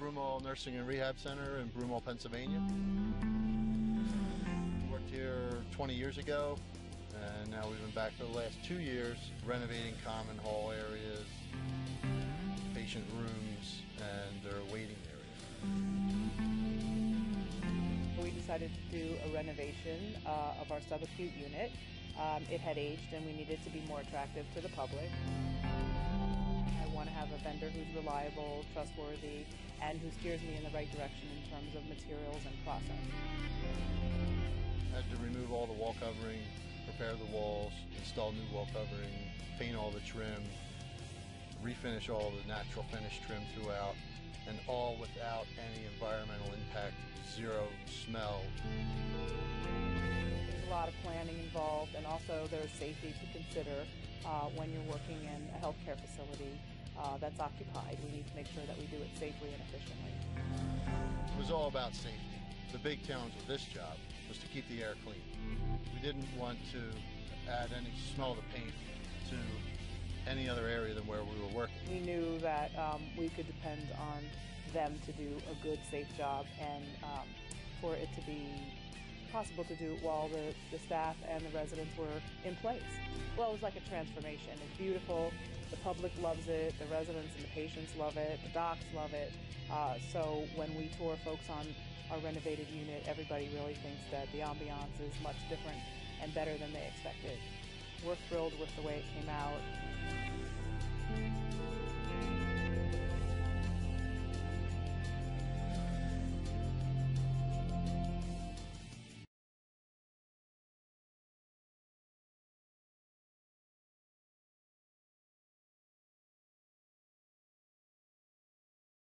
Broomall Nursing and Rehab Center in Broomall, Pennsylvania. Worked here 20 years ago, and now we've been back for the last two years renovating common hall areas, patient rooms, and their waiting areas. We decided to do a renovation uh, of our subacute unit. Um, it had aged and we needed to be more attractive to the public. Vendor who's reliable, trustworthy, and who steers me in the right direction in terms of materials and process. I Had to remove all the wall covering, prepare the walls, install new wall covering, paint all the trim, refinish all the natural finish trim throughout, and all without any environmental impact, zero smell. There's a lot of planning involved, and also there's safety to consider uh, when you're working in a healthcare facility uh, that's occupied. We need to make sure that we do it safely and efficiently. It was all about safety. The big challenge with this job was to keep the air clean. We didn't want to add any smell to paint to any other area than where we were working. We knew that um, we could depend on them to do a good, safe job and um, for it to be possible to do it while the, the staff and the residents were in place. Well, it was like a transformation. It's beautiful. The public loves it. The residents and the patients love it. The docs love it. Uh, so when we tour folks on our renovated unit, everybody really thinks that the ambiance is much different and better than they expected. We're thrilled with the way it came out.